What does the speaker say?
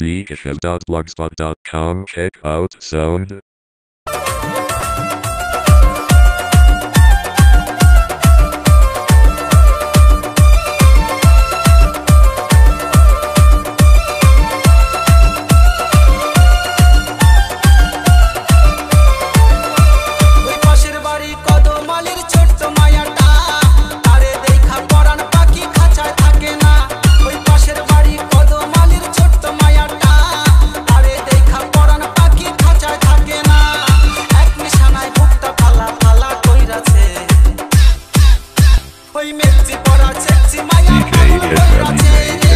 dkashev.blogspot.com Check out sound Hey, hey, hey,